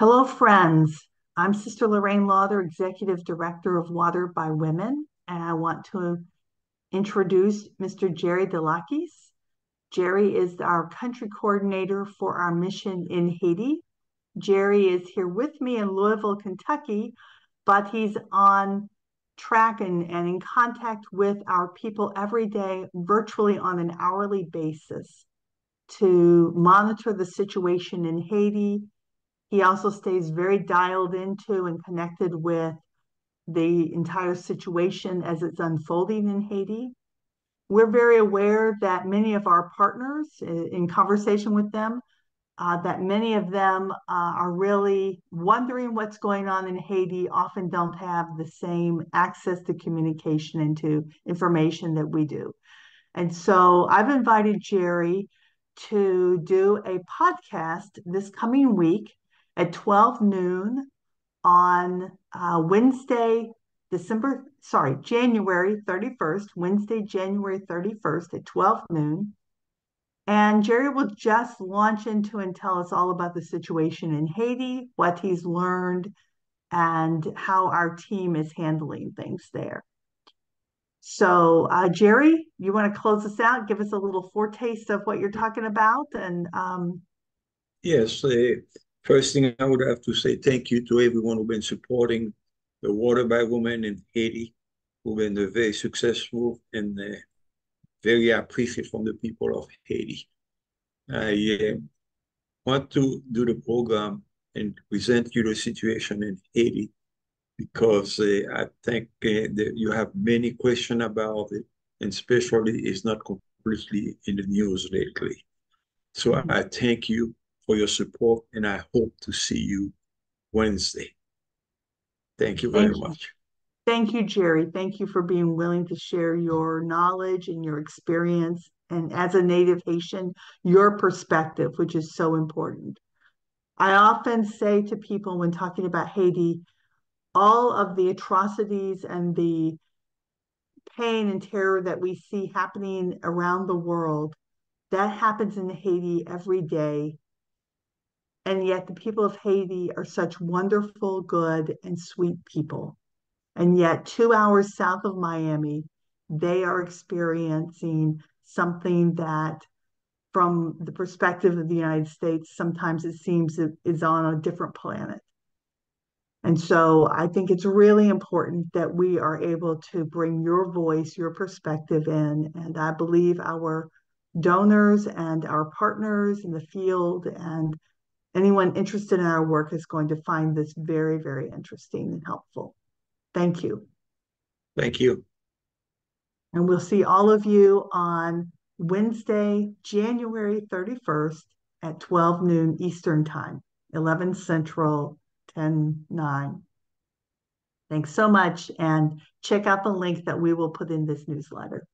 Hello, friends. I'm Sister Larraine Lauter, Executive Director of Water by Women, and I want to introduce Mr. Jerry Delakis. Jerry is our country coordinator for our mission in Haiti. Jerry is here with me in Louisville, Kentucky, but he's on track and, and in contact with our people every day, virtually on an hourly basis, to monitor the situation in Haiti he also stays very dialed into and connected with the entire situation as it's unfolding in Haiti. We're very aware that many of our partners, in conversation with them, uh, that many of them uh, are really wondering what's going on in Haiti, often don't have the same access to communication and to information that we do. And so I've invited Jerry to do a podcast this coming week at 12 noon on uh, Wednesday, December, sorry, January 31st, Wednesday, January 31st at 12 noon. And Jerry will just launch into and tell us all about the situation in Haiti, what he's learned, and how our team is handling things there. So, uh, Jerry, you want to close us out? Give us a little foretaste of what you're talking about, and um... yes, uh, First thing I would have to say thank you to everyone who's been supporting the Water by Women in Haiti, who've been very successful and uh, very appreciated from the people of Haiti. I uh, want to do the program and present you the situation in Haiti because uh, I think uh, that you have many questions about it, and especially it's not completely in the news lately. So. I thank you for your support, and I hope to see you Wednesday. Thank you very Thank much. Thank you, Jerry. Thank you for being willing to share your knowledge and your experience, and as a Native Haitian, your perspective, which is so important. I often say to people when talking about Haiti, all of the atrocities and the pain and terror that we see happening around the world, that happens in Haiti every day and yet the people of Haiti are such wonderful, good, and sweet people. And yet, two hours south of Miami, they are experiencing something that, from the perspective of the United States, sometimes it seems it is on a different planet. And so I think it's really important that we are able to bring your voice, your perspective in. And I believe our donors and our partners in the field and anyone interested in our work is going to find this very, very interesting and helpful. Thank you. Thank you. And we'll see all of you on Wednesday, January 31st at 12 noon Eastern Time, 11 Central, 10 9. Thanks so much. And check out the link that we will put in this newsletter.